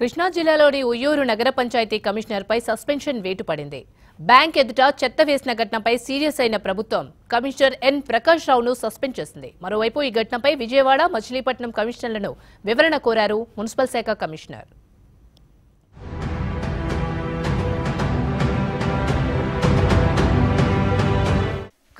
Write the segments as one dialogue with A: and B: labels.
A: కృష్ణా జిల్లాలోని ఉయ్యూరు నగర పంచాయతీ కమిషనర్పై సస్పెన్షన్ వేటు పడింది. బ్యాంక్ ఎదుట చెత్త వేసిన ఘటనపై సీరియస్ అయిన ప్రభుత్వం కమిషనర్ ఎన్ ప్రకాష్ రావును సస్పెండ్ చేసింది. మరోవైపు ఈ ఘటనపై విజయవాడ మచిలీపట్నం కమిషనర్లను వివరణ కోరారు మున్సిపల్ శాఖ కమిషనర్.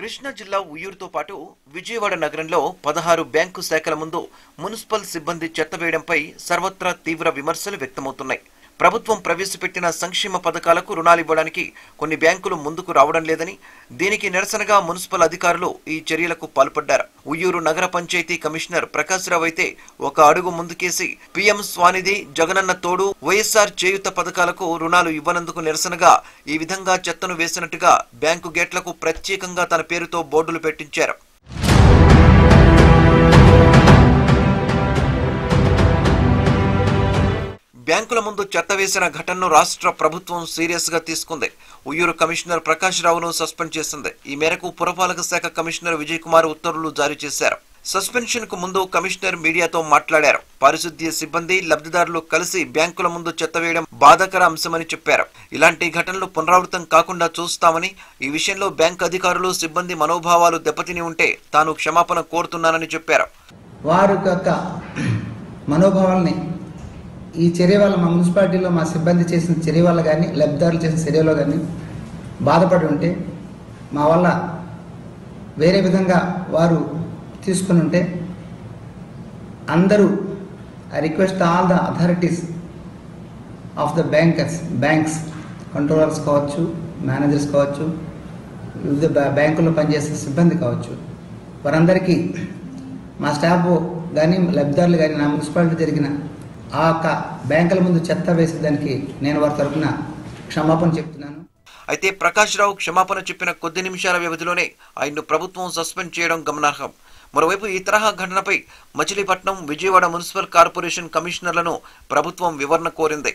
B: కృష్ణా జిల్లా ఉయ్యూరుతో పాటు విజయవాడ నగరంలో పదహారు బ్యాంకు శాఖల ముందు మున్సిపల్ సిబ్బంది చెత్త వేయడంపై సర్వత్రా తీవ్ర విమర్శలు వ్యక్తమవుతున్నాయి. ప్రభుత్వం ప్రవేశపెట్టిన సంక్షేమ పథకాలకు రుణాలు ఇవ్వడానికి కొన్ని బ్యాంకులు ముందుకు రావడం లేదని దీనికి నిరసనగా మున్సిపల్ అధికారులు ఈ చర్యలకు పాల్పడ్డారు. ఉయ్యూరు నగర పంచాయతీ కమిషనర్ ప్రకాశ్ రావు అయితే ఒక అడుగు ముందుకేసి పీఎం స్వానిధి జగనన్న తోడు వైఎస్ఆర్ చేయుత పథకాలకు రుణాలు ఇవ్వనందుకు నిరసనగా ఈ విధంగా చెత్తను వేసినట్టుగా బ్యాంకు గేట్లకు ప్రత్యేకంగా తన పేరుతో బోర్డులు పెట్టించారు. బ్యాంకుల ముందు చెత్త వేసిన ఘటనను రాష్ట్ర ప్రభుత్వం సీరియస్గా తీసుకుంది. ఉయ్యూరు కమిషనర్ ప్రకాష్ రావును సస్పెండ్ చేసింది. ఈ మేరకు పురపాలక శాఖ కమిషనర్ విజయ్ కుమార్ ఉత్తర్వులు జారీ చేశారు. సస్పెన్షన్కు ముందు కమిషనర్ మీడియాతో మాట్లాడారు. పారిశుద్ధ్య సిబ్బంది లబ్ధిదారులు కలిసి బ్యాంకుల ముందు చెత్త వేయడం బాధాకర అంశమని చెప్పారు. ఇలాంటి ఘటనలు పునరావృతం కాకుండా చూస్తామని ఈ విషయంలో బ్యాంక్ అధికారులు సిబ్బంది మనోభావాలు దెబ్బతిని ఉంటే తాను క్షమాపణ కోరుతున్నానని చెప్పారు.
C: వారి యొక్క మనోభావాల్ని ఈ చర్య వల్ల మా మున్సిపాలిటీలో మా సిబ్బంది చేసిన చర్య వల్ల కానీ లబ్ధిదారులు చేసిన చర్యలో కానీ బాధపడి ఉంటే మా వల్ల వేరే విధంగా వారు తీసుకుని ఉంటే అందరూ I request all the authorities of the bankers banks controllers కావచ్చు మేనేజర్స్ కావచ్చు వివిధ బ్యాంకుల్లో పనిచేసే సిబ్బంది కావచ్చు వారందరికీ మా స్టాఫ్ కానీ లబ్ధిదారులు కానీ నా మున్సిపాలిటీ జరిగిన ఆ యొక్క బ్యాంకుల ముందు చెత్త వేసేదానికి నేను వారి తరఫున క్షమాపణ చెప్తున్నాను.
B: అయితే ప్రకాష్ రావు క్షమాపణ చెప్పిన కొద్ది నిమిషాల వ్యవధిలోనే ఆయన్ను ప్రభుత్వం సస్పెండ్ చేయడం గమనార్హం. మరోవైపు ఈ తరహా ఘటనపై మచిలీపట్నం విజయవాడ మున్సిపల్ కార్పొరేషన్ కమిషనర్లను ప్రభుత్వం వివరణ కోరింది.